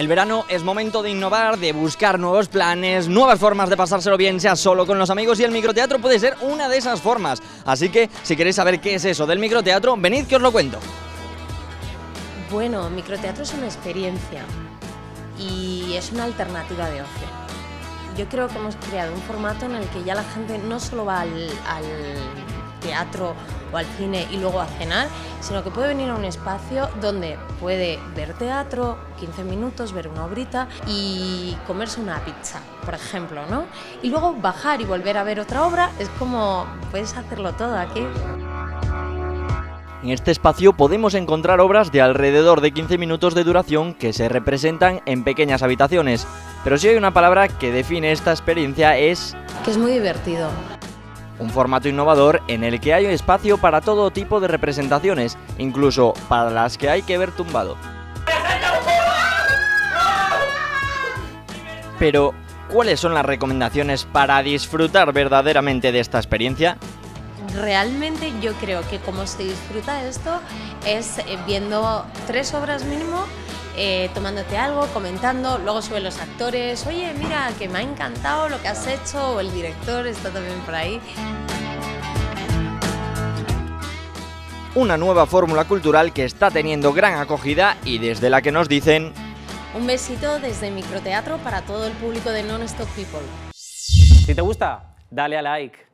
El verano es momento de innovar, de buscar nuevos planes, nuevas formas de pasárselo bien, sea solo con los amigos y el microteatro puede ser una de esas formas. Así que si queréis saber qué es eso del microteatro, venid que os lo cuento. Bueno, microteatro es una experiencia y es una alternativa de ocio. Yo creo que hemos creado un formato en el que ya la gente no solo va al, al teatro o al cine y luego a cenar, sino que puede venir a un espacio donde puede ver teatro, 15 minutos, ver una obrita y comerse una pizza, por ejemplo, ¿no? Y luego bajar y volver a ver otra obra, es como puedes hacerlo todo aquí. En este espacio podemos encontrar obras de alrededor de 15 minutos de duración que se representan en pequeñas habitaciones. Pero si hay una palabra que define esta experiencia es... Que es muy divertido. Un formato innovador en el que hay espacio para todo tipo de representaciones, incluso para las que hay que ver tumbado. Pero, ¿cuáles son las recomendaciones para disfrutar verdaderamente de esta experiencia? Realmente yo creo que como se disfruta esto es viendo tres obras mínimo, eh, tomándote algo, comentando, luego suben los actores, oye, mira, que me ha encantado lo que has hecho, o el director está también por ahí. Una nueva fórmula cultural que está teniendo gran acogida y desde la que nos dicen... Un besito desde Microteatro para todo el público de Non-Stop People. Si te gusta, dale a like.